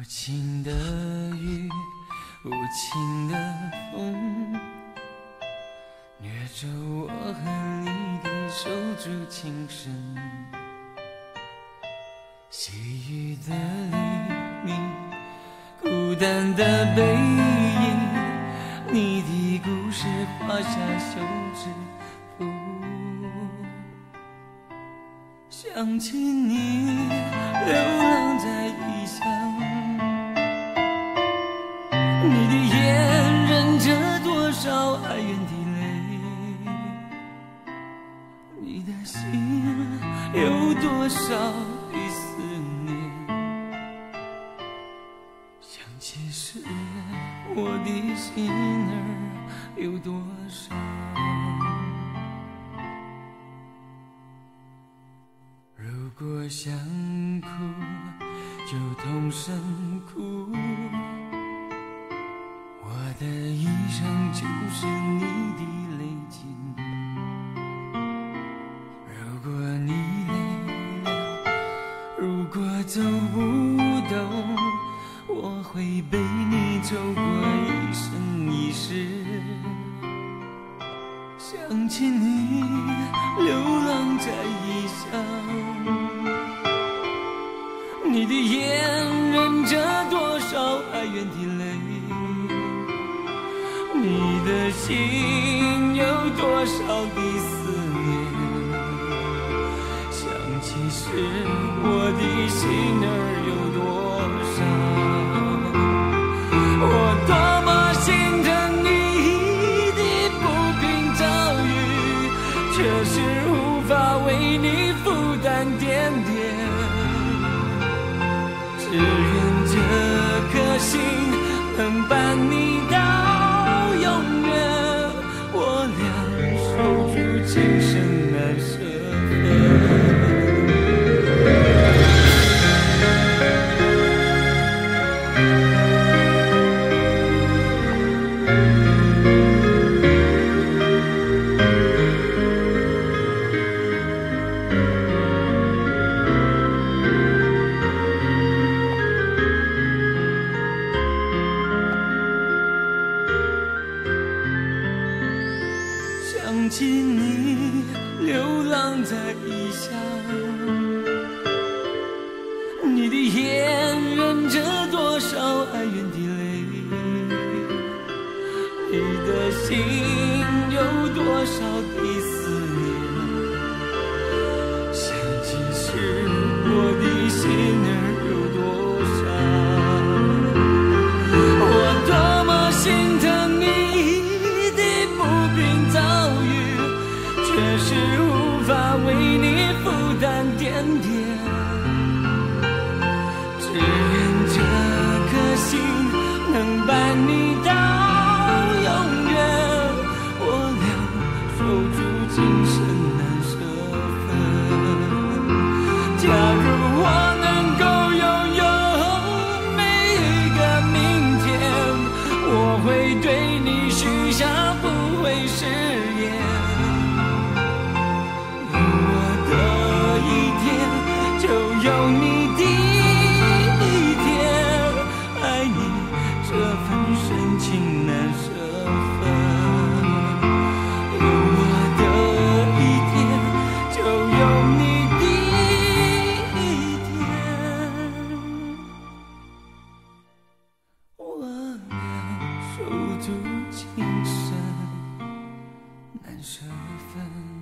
无情的雨，无情的风，掠走我和你的手足情深。细雨的黎明，孤单的背影，你的故事画下休止符。想起你流你的眼忍着多少哀怨的泪，你的心有多少的思念？想起时，我的心儿有多少？如果想哭，就痛声哭。我的一生就是你的泪晶。如果你累了，如果走不动，我会陪你走过一生一世。想起你流浪在异乡，你的眼忍着多少哀怨的泪，的心有多少的思念？想起时，我的心儿有多伤？我多么心疼你的不平遭遇，却是无法为你负担点点。只愿这颗心能伴今生难舍分。想起你在异乡，你的眼忍着多少哀怨的泪，你的心有多少的思念？想起时，我的心儿有多伤？我多么心疼你的不平遭遇，却是为你负担点点。只愿这颗心能伴你到永远，我俩守住今生情难舍分。有我的一天，就有你的一天。我俩守住今生难舍分。